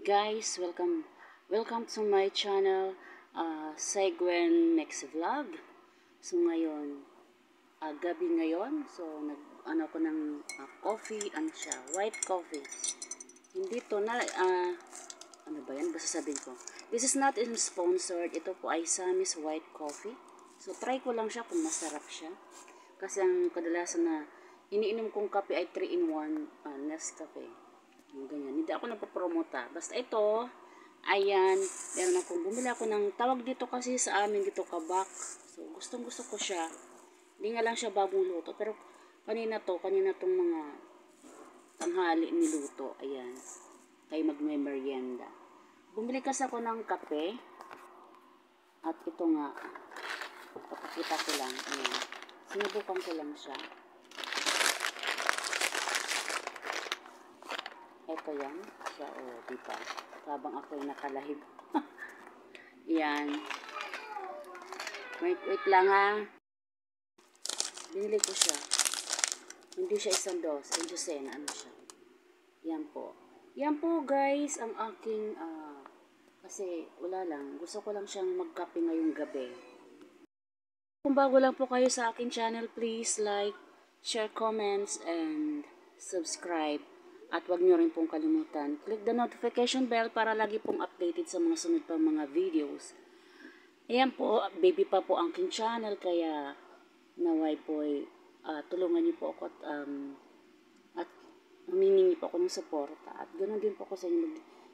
Guys, welcome welcome to my channel uh, Segwen Next Vlog. So ngayon, uh, gabi ngayon. So nag ano ko ng uh, coffee, ano siya, white coffee. Hindi to na uh, ano ba yan? Basta sabihin ko. This is not sponsored. Ito po ay Sammy's white coffee. So try ko lang siya kung masarap siya. Kasi ang kadalasan na iniinom kong kape ay 3 in 1 uh, Nescafe. Yung ganyan. Hindi ako nagpo-promote ah. Basta ito, ayan, meron akong, bumili ako ng, tawag dito kasi sa amin dito kabak. So, gustong gusto ko siya. Hindi nga lang siya bagong luto. Pero, kanina to, kanina tong mga tanghali niluto. Ayan. Kayo magme-merienda. Bumili kasi ako ng kape. At ito nga, papakita ko lang. Ayan. Sinubukan ko lang siya. Ito yan. Siya, o, oh, diba? Habang ako'y nakalahib. yan. Wait, wait lang ha. Binili ko siya. Hindi siya isang dos. Ang dosena, ano siya. Yan po. Yan po guys, ang aking, uh, kasi wala lang. Gusto ko lang siyang magkape ngayong gabi. Kung bago lang po kayo sa akin channel, please like, share, comments, and subscribe. At huwag nyo rin pong kalimutan, click the notification bell para lagi pong updated sa mga sunod pang mga videos. Ayan po, baby pa po ang king channel, kaya naway po uh, tulungan niyo po ako at, um, at humihingi po ako ng suporta. At ganoon din po ako sa inyo,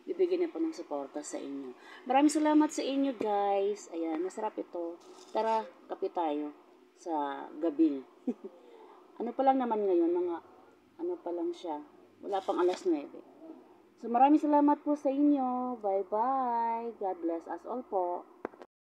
bibigyan na po ng suporta sa inyo. Maraming salamat sa inyo guys. Ayan, masarap ito. Tara, kape tayo sa gabi. ano pa lang naman ngayon, mga ano pa lang siya, wala pang alas 9. So maraming salamat po sa inyo. Bye-bye. God bless us all po.